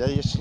É isso.